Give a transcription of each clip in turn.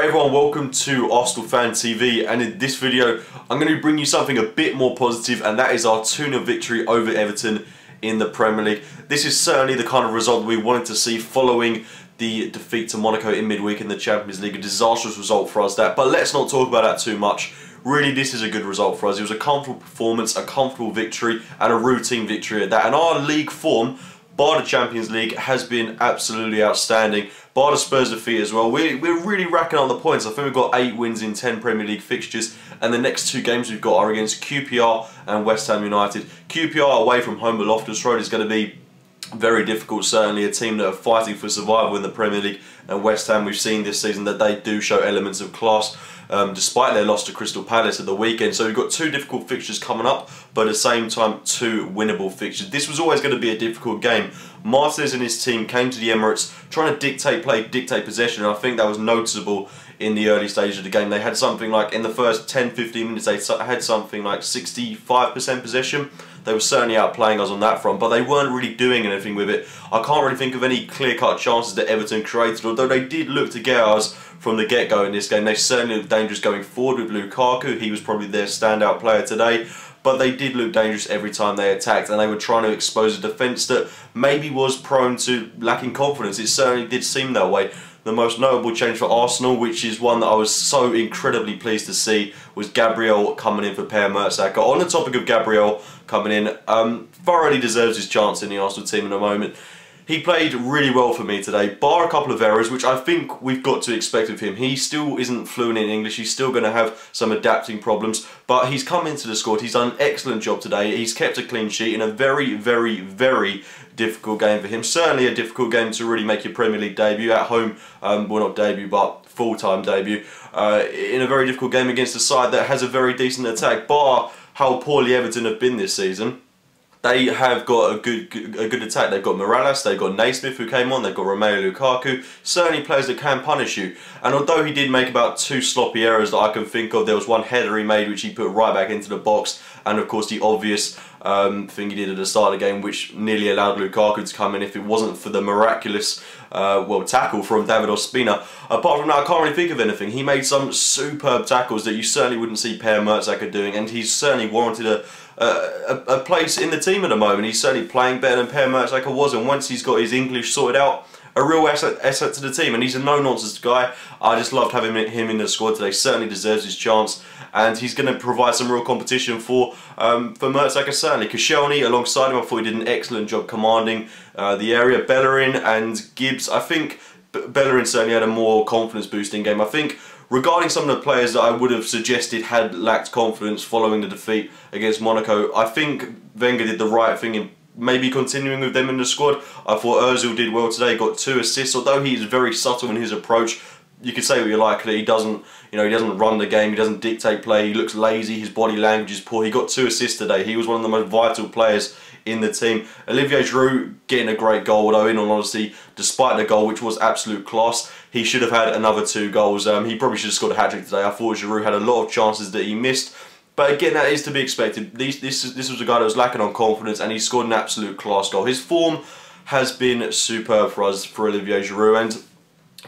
Alright everyone, welcome to Arsenal Fan TV and in this video I'm going to bring you something a bit more positive and that is our 2-0 victory over Everton in the Premier League. This is certainly the kind of result we wanted to see following the defeat to Monaco in midweek in the Champions League. A disastrous result for us that, but let's not talk about that too much. Really, this is a good result for us. It was a comfortable performance, a comfortable victory, and a routine victory at that. And our league form bar the Champions League, has been absolutely outstanding. Bar the Spurs defeat as well. We're, we're really racking on the points. I think we've got 8 wins in 10 Premier League fixtures. And the next two games we've got are against QPR and West Ham United. QPR away from home, but Loftus Road is going to be very difficult, certainly a team that are fighting for survival in the Premier League and West Ham we've seen this season that they do show elements of class um, despite their loss to Crystal Palace at the weekend so we've got two difficult fixtures coming up but at the same time two winnable fixtures. This was always going to be a difficult game. Martinez and his team came to the Emirates trying to dictate play, dictate possession and I think that was noticeable in the early stages of the game. They had something like in the first 10-15 minutes they had something like 65% possession they were certainly outplaying us on that front, but they weren't really doing anything with it. I can't really think of any clear-cut chances that Everton created, although they did look to get us from the get-go in this game. They certainly looked dangerous going forward with Lukaku. He was probably their standout player today but they did look dangerous every time they attacked and they were trying to expose a defence that maybe was prone to lacking confidence. It certainly did seem that way the most notable change for Arsenal, which is one that I was so incredibly pleased to see, was Gabriel coming in for Per Mertesacker. On the topic of Gabriel coming in, um, thoroughly deserves his chance in the Arsenal team in a moment. He played really well for me today, bar a couple of errors, which I think we've got to expect of him. He still isn't fluent in English, he's still going to have some adapting problems, but he's come into the squad, he's done an excellent job today, he's kept a clean sheet in a very, very, very difficult game for him. Certainly a difficult game to really make your Premier League debut at home, um, well not debut, but full-time debut, uh, in a very difficult game against a side that has a very decent attack, bar how poorly Everton have been this season they have got a good, a good attack. They've got Mirallas, they've got Naismith who came on, they've got Romelu Lukaku. Certainly players that can punish you. And although he did make about two sloppy errors that I can think of, there was one header he made which he put right back into the box. And of course the obvious um, thing he did at the start of the game which nearly allowed Lukaku to come in if it wasn't for the miraculous uh, well tackle from David Ospina. Apart from that I can't really think of anything. He made some superb tackles that you certainly wouldn't see Per Mertesacker doing and he's certainly warranted a a, a, place in the team at the moment. He's certainly playing better than Per Mertesacker was, and once he's got his English sorted out, a real asset, asset to the team. And he's a no-nonsense guy. I just loved having him in the squad today. Certainly deserves his chance, and he's going to provide some real competition for um, for Mertesacker certainly. Koscielny alongside him, I thought he did an excellent job commanding uh, the area. Bellerin and Gibbs, I think Bellerin certainly had a more confidence-boosting game. I think Regarding some of the players that I would have suggested had lacked confidence following the defeat against Monaco, I think Wenger did the right thing in maybe continuing with them in the squad. I thought Ozil did well today, got two assists, although he is very subtle in his approach. You could say what you like that he doesn't, you know, he doesn't run the game, he doesn't dictate play, he looks lazy, his body language is poor. He got two assists today. He was one of the most vital players in the team. Olivier Giroud getting a great goal, though, in all honesty, despite the goal, which was absolute class, he should have had another two goals. Um, he probably should have scored a hat-trick today. I thought Giroud had a lot of chances that he missed. But again, that is to be expected. This, this, this was a guy that was lacking on confidence, and he scored an absolute class goal. His form has been superb for us, for Olivier Giroud, and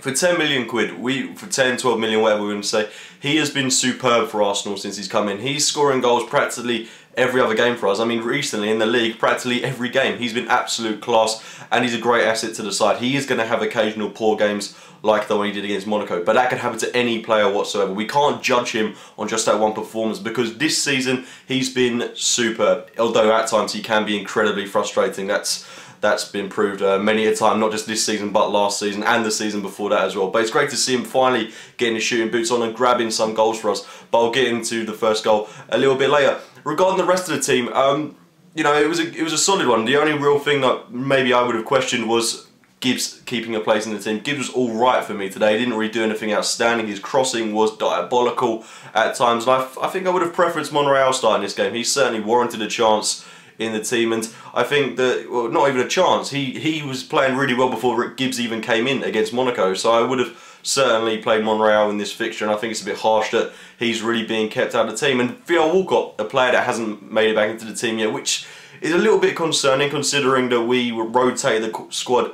for 10 million quid, we for 10, 12 million, whatever we're going to say, he has been superb for Arsenal since he's come in. He's scoring goals practically every other game for us. I mean, recently in the league, practically every game, he's been absolute class and he's a great asset to the side. He is going to have occasional poor games like the one he did against Monaco, but that could happen to any player whatsoever. We can't judge him on just that one performance because this season he's been super, although at times he can be incredibly frustrating. That's that's been proved uh, many a time, not just this season, but last season and the season before that as well. But it's great to see him finally getting his shooting boots on and grabbing some goals for us. But I'll get into the first goal a little bit later. Regarding the rest of the team, um, you know, it was a it was a solid one. The only real thing that maybe I would have questioned was Gibbs keeping a place in the team. Gibbs was all right for me today. He didn't really do anything outstanding. His crossing was diabolical at times. And I, I think I would have preferenced Monreal starting this game. He certainly warranted a chance in the team and I think that well not even a chance he he was playing really well before Rick Gibbs even came in against Monaco so I would have certainly played Monreal in this fixture and I think it's a bit harsh that he's really being kept out of the team. And Theo Walcott a player that hasn't made it back into the team yet which is a little bit concerning considering that we rotated the squad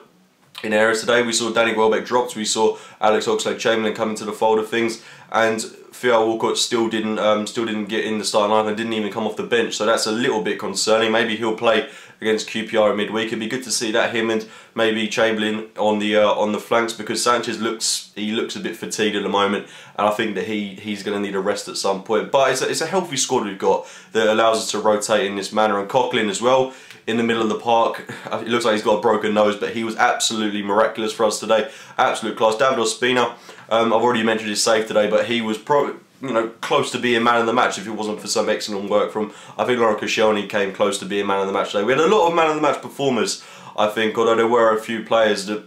in areas today. We saw Danny Welbeck dropped, we saw Alex Oxlade-Chamberlain come into the fold of things, and Theo Walcott still didn't um, still didn't get in the starting line and didn't even come off the bench. So that's a little bit concerning. Maybe he'll play against QPR in midweek. It'd be good to see that him and maybe Chamberlain on the uh, on the flanks because Sanchez looks he looks a bit fatigued at the moment, and I think that he he's going to need a rest at some point. But it's a, it's a healthy squad we've got that allows us to rotate in this manner. And Coquelin as well in the middle of the park. It looks like he's got a broken nose, but he was absolutely miraculous for us today. Absolute class. David Ospina, um, I've already mentioned his save today, but he was probably you know, close to being man of the match if it wasn't for some excellent work from, I think Laurent Koscielny came close to being man of the match today. We had a lot of man of the match performers, I think, although there were a few players that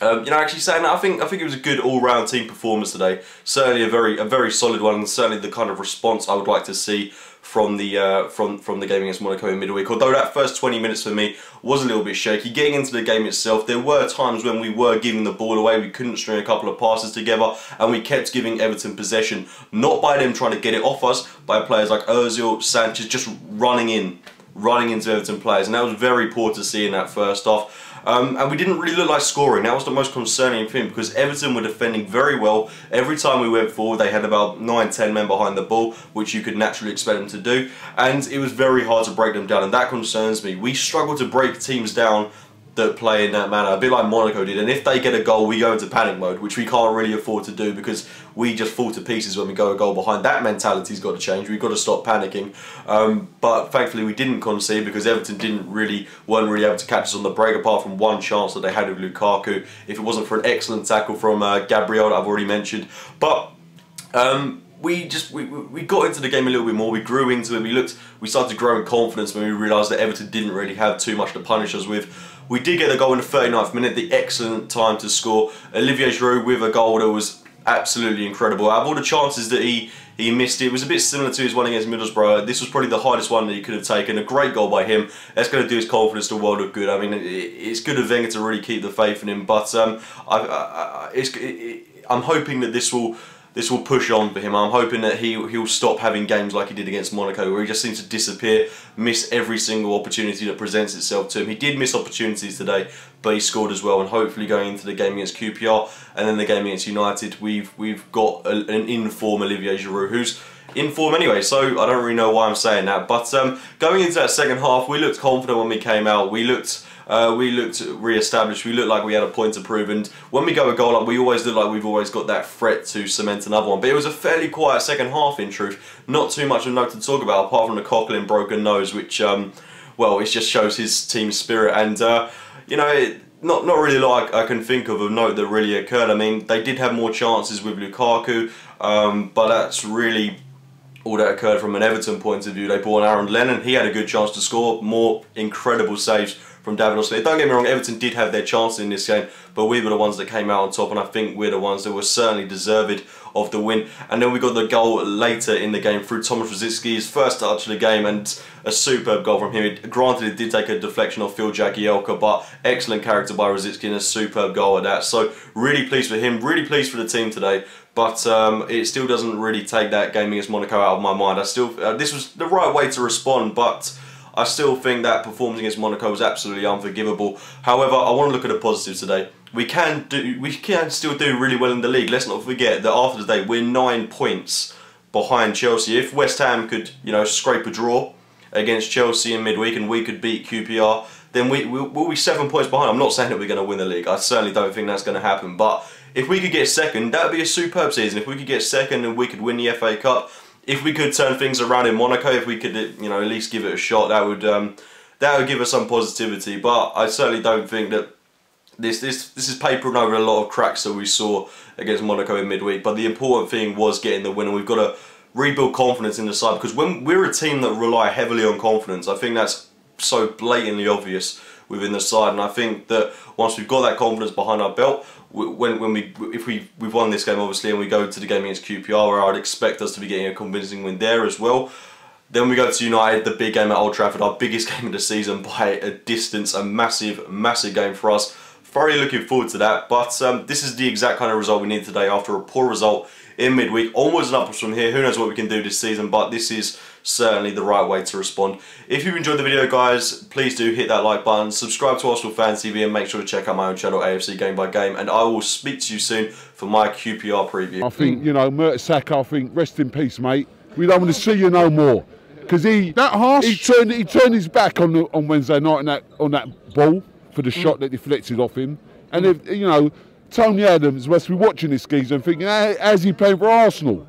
um, you know, actually saying that, I think I think it was a good all-round team performance today. Certainly a very a very solid one, and certainly the kind of response I would like to see from the uh, from from the game against Monaco in midweek. Although that first 20 minutes for me was a little bit shaky. Getting into the game itself, there were times when we were giving the ball away. We couldn't string a couple of passes together, and we kept giving Everton possession. Not by them trying to get it off us, by players like Ozil, Sanchez just running in, running into Everton players, and that was very poor to see in that first half. Um, and we didn't really look like scoring. That was the most concerning thing because Everton were defending very well. Every time we went forward, they had about 9, 10 men behind the ball, which you could naturally expect them to do. And it was very hard to break them down, and that concerns me. We struggle to break teams down that play in that manner, a bit like Monaco did. And if they get a goal, we go into panic mode, which we can't really afford to do because we just fall to pieces when we go a goal behind. That mentality's got to change. We've got to stop panicking. Um, but thankfully, we didn't concede because Everton didn't really weren't really able to catch us on the break, apart from one chance that they had with Lukaku. If it wasn't for an excellent tackle from uh, Gabriel, I've already mentioned, but. Um, we just we, we got into the game a little bit more. We grew into it. We looked. We started to grow in confidence when we realised that Everton didn't really have too much to punish us with. We did get the goal in the 39th minute, the excellent time to score. Olivier Giroud with a goal that was absolutely incredible. Out of all the chances that he he missed it. was a bit similar to his one against Middlesbrough. This was probably the hardest one that he could have taken. A great goal by him. That's going to do his confidence the world of good. I mean, it's good of Wenger to really keep the faith in him, but um, I, I, it's, it, I'm hoping that this will this will push on for him. I'm hoping that he he'll stop having games like he did against Monaco, where he just seems to disappear, miss every single opportunity that presents itself to him. He did miss opportunities today, but he scored as well. And hopefully, going into the game against QPR and then the game against United, we've we've got a, an inform Olivier Giroud, who's in form anyway, so I don't really know why I'm saying that. But um, going into that second half, we looked confident when we came out. We looked uh, we looked re-established. We looked like we had a point to prove. And when we go a goal up, we always look like we've always got that threat to cement another one. But it was a fairly quiet second half, in truth. Not too much of note to talk about, apart from the Coquelin broken nose, which, um, well, it just shows his team spirit. And, uh, you know, it, not not really like I can think of a note that really occurred. I mean, they did have more chances with Lukaku, um, but that's really all that occurred from an Everton point of view. They brought Aaron Lennon. He had a good chance to score. More incredible saves from David Ospina. Don't get me wrong, Everton did have their chances in this game, but we were the ones that came out on top, and I think we're the ones that were certainly deserved of the win. And then we got the goal later in the game through Thomas Rosicky, his first touch of the game, and a superb goal from him. Granted, it did take a deflection off Phil Jagielka, but excellent character by Rosicky and a superb goal at that. So really pleased for him, really pleased for the team today. But um, it still doesn't really take that game against Monaco out of my mind. I still, uh, this was the right way to respond, but I still think that performance against Monaco was absolutely unforgivable. However, I want to look at the positives today. We can do, we can still do really well in the league. Let's not forget that after today we're nine points behind Chelsea. If West Ham could, you know, scrape a draw against Chelsea in midweek and we could beat QPR, then we, we'll, we'll be seven points behind. I'm not saying that we're going to win the league. I certainly don't think that's going to happen. But if we could get second, that would be a superb season. If we could get second and we could win the FA Cup, if we could turn things around in Monaco, if we could, you know, at least give it a shot, that would um, that would give us some positivity. But I certainly don't think that this this this is papering over a lot of cracks that we saw against Monaco in midweek. But the important thing was getting the win, and we've got to rebuild confidence in the side because when we're a team that rely heavily on confidence, I think that's so blatantly obvious within the side. And I think that once we've got that confidence behind our belt, when when we if we we've won this game obviously and we go to the game against QPR where I'd expect us to be getting a convincing win there as well. Then we go to United, the big game at Old Trafford, our biggest game of the season by a distance, a massive, massive game for us. thoroughly looking forward to that. But um, this is the exact kind of result we need today after a poor result in midweek. Almost an upwards from here. Who knows what we can do this season, but this is certainly the right way to respond. If you've enjoyed the video, guys, please do hit that like button, subscribe to Arsenal Fan TV, and make sure to check out my own channel, AFC Game by Game. And I will speak to you soon for my QPR preview. I think, you know, Mertesacker, I think, rest in peace, mate. We don't want to see you no more. Because he that harsh. He turned he turned his back on the, on Wednesday night on that on that ball for the mm. shot that deflected off him. And if you know, Tony Adams must be watching this and thinking, how's he playing for Arsenal?